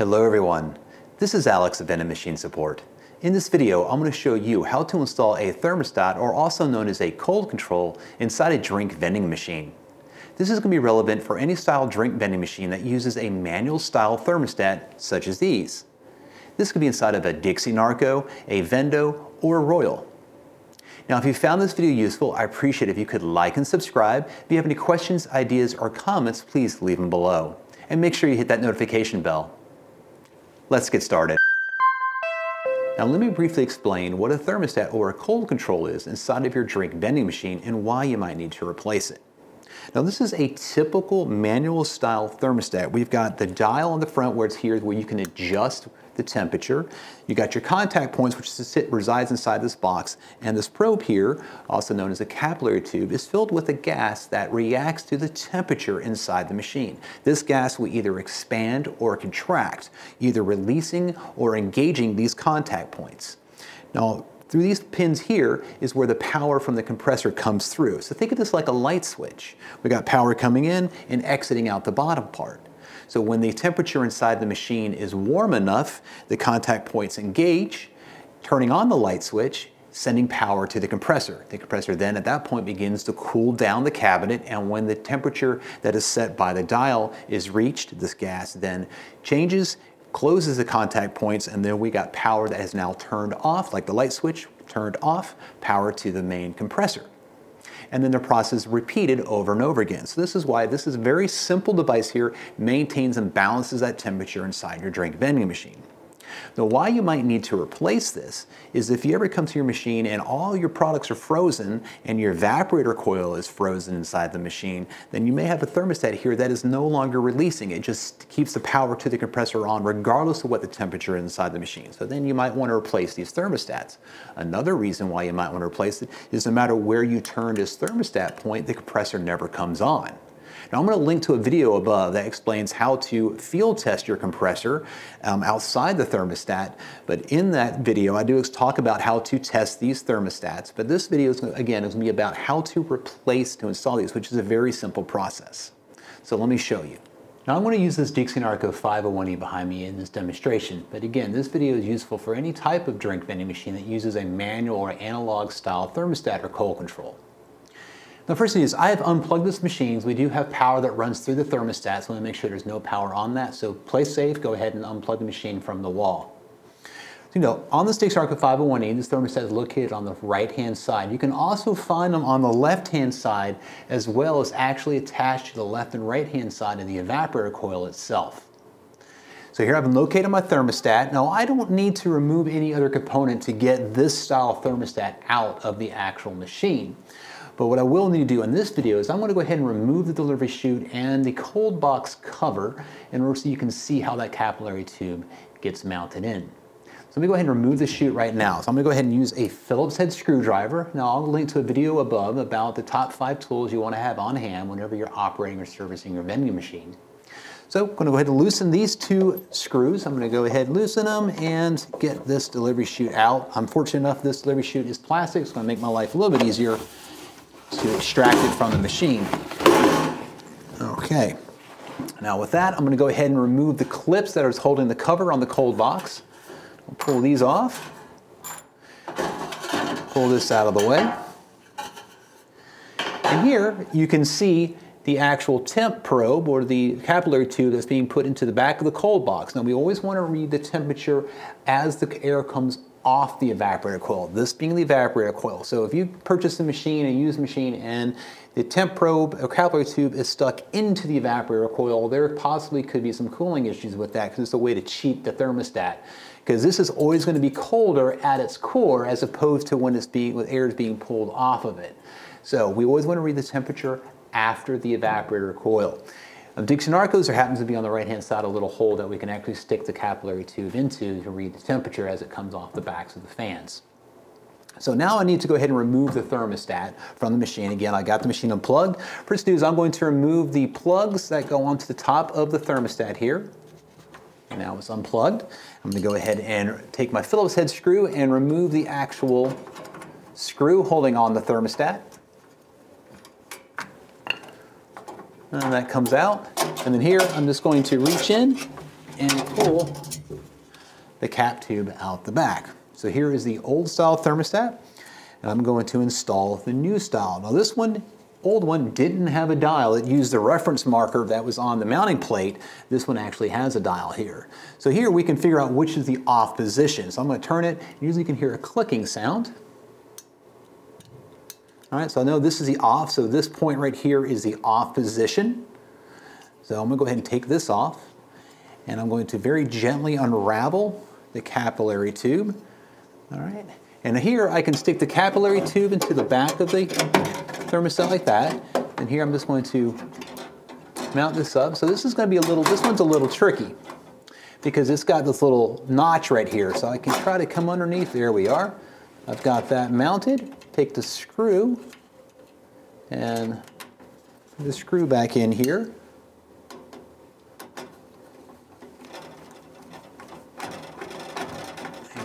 Hello everyone, this is Alex of Machine Support. In this video, I'm going to show you how to install a thermostat, or also known as a cold control, inside a drink vending machine. This is going to be relevant for any style drink vending machine that uses a manual style thermostat, such as these. This could be inside of a Dixie Narco, a Vendo, or a Royal. Now, if you found this video useful, I appreciate if you could like and subscribe. If you have any questions, ideas, or comments, please leave them below. And make sure you hit that notification bell. Let's get started. Now let me briefly explain what a thermostat or a cold control is inside of your drink vending machine and why you might need to replace it. Now this is a typical manual style thermostat. We've got the dial on the front where it's here where you can adjust the temperature. You got your contact points, which sit, resides inside this box, and this probe here, also known as a capillary tube, is filled with a gas that reacts to the temperature inside the machine. This gas will either expand or contract, either releasing or engaging these contact points. Now, through these pins here is where the power from the compressor comes through. So think of this like a light switch. We got power coming in and exiting out the bottom part. So when the temperature inside the machine is warm enough, the contact points engage, turning on the light switch, sending power to the compressor. The compressor then at that point begins to cool down the cabinet and when the temperature that is set by the dial is reached, this gas then changes, closes the contact points and then we got power that has now turned off, like the light switch turned off, power to the main compressor and then the process repeated over and over again. So this is why this is a very simple device here, maintains and balances that temperature inside your drink vending machine. Now why you might need to replace this is if you ever come to your machine and all your products are frozen and your evaporator coil is frozen inside the machine, then you may have a thermostat here that is no longer releasing. It just keeps the power to the compressor on regardless of what the temperature is inside the machine. So then you might want to replace these thermostats. Another reason why you might want to replace it is no matter where you turn this thermostat point, the compressor never comes on. Now I'm going to link to a video above that explains how to field test your compressor um, outside the thermostat. But in that video, I do talk about how to test these thermostats. But this video, is, again, is going to be about how to replace, to install these, which is a very simple process. So let me show you. Now I'm going to use this Dixie Narco 501E behind me in this demonstration, but again, this video is useful for any type of drink vending machine that uses a manual or analog style thermostat or cold control. The first thing is I have unplugged this machine. We do have power that runs through the thermostat, so I want to make sure there's no power on that. So play safe, go ahead and unplug the machine from the wall. So, you know, on the Dixie Narco 501E, this thermostat is located on the right-hand side. You can also find them on the left-hand side as well as actually attached to the left and right-hand side of the evaporator coil itself. So here I've located my thermostat. Now I don't need to remove any other component to get this style thermostat out of the actual machine. But what I will need to do in this video is I'm going to go ahead and remove the delivery chute and the cold box cover in order so you can see how that capillary tube gets mounted in. So let me go ahead and remove the chute right now. So I'm going to go ahead and use a Phillips head screwdriver. Now I'll link to a video above about the top five tools you want to have on hand whenever you're operating or servicing your vending machine. So I'm going to go ahead and loosen these two screws. I'm going to go ahead and loosen them and get this delivery chute out. I'm fortunate enough this delivery chute is plastic. It's going to make my life a little bit easier to extract it from the machine. Okay. Now with that, I'm going to go ahead and remove the clips that are holding the cover on the cold box. I'll pull these off. Pull this out of the way. And here you can see the actual temp probe or the capillary tube that's being put into the back of the cold box. Now we always want to read the temperature as the air comes off the evaporator coil, this being the evaporator coil. So if you purchase a machine, a used machine, and the temp probe or capillary tube is stuck into the evaporator coil, there possibly could be some cooling issues with that because it's a way to cheat the thermostat. Because this is always going to be colder at its core as opposed to when it's being, when air is being pulled off of it. So we always want to read the temperature after the evaporator coil. Of Dixie Narcos, there happens to be on the right-hand side a little hole that we can actually stick the capillary tube into to read the temperature as it comes off the backs of the fans. So now I need to go ahead and remove the thermostat from the machine. Again, I got the machine unplugged. First do is I'm going to remove the plugs that go onto the top of the thermostat here. Now it's unplugged. I'm going to go ahead and take my Phillips head screw and remove the actual screw holding on the thermostat. And that comes out. And then here, I'm just going to reach in and pull the cap tube out the back. So here is the old style thermostat, and I'm going to install the new style. Now this one, old one didn't have a dial. It used the reference marker that was on the mounting plate. This one actually has a dial here. So here we can figure out which is the off position. So I'm going to turn it. Usually you can hear a clicking sound. All right, so I know this is the off, so this point right here is the off position. So I'm to go ahead and take this off, and I'm going to very gently unravel the capillary tube. All right, and here I can stick the capillary tube into the back of the thermostat like that, and here I'm just going to mount this up. So this is going to be a little, this one's a little tricky because it's got this little notch right here. So I can try to come underneath, there we are. I've got that mounted take the screw and the screw back in here.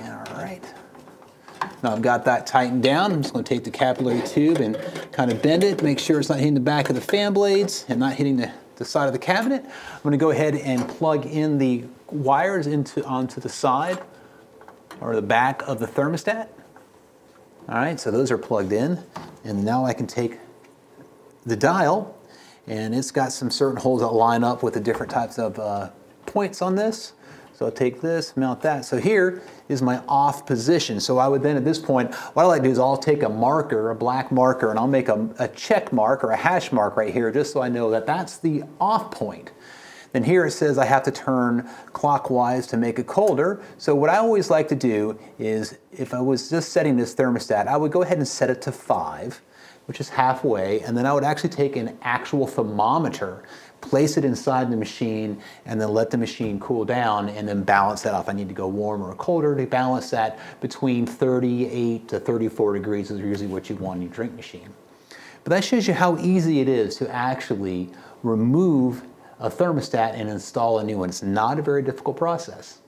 All right. Now I've got that tightened down. I'm just going to take the capillary tube and kind of bend it, make sure it's not hitting the back of the fan blades and not hitting the, the side of the cabinet. I'm going to go ahead and plug in the wires into onto the side or the back of the thermostat. All right, so those are plugged in. And now I can take the dial and it's got some certain holes that line up with the different types of uh, points on this. So I'll take this, mount that. So here is my off position. So I would then at this point, what I like to do is I'll take a marker, a black marker, and I'll make a, a check mark or a hash mark right here just so I know that that's the off point. Then here it says I have to turn clockwise to make it colder. So what I always like to do is if I was just setting this thermostat, I would go ahead and set it to five, which is halfway, and then I would actually take an actual thermometer, place it inside the machine, and then let the machine cool down and then balance that off. I need to go warmer or colder to balance that between 38 to 34 degrees is usually what you want in your drink machine. But that shows you how easy it is to actually remove a thermostat and install a new one. It's not a very difficult process.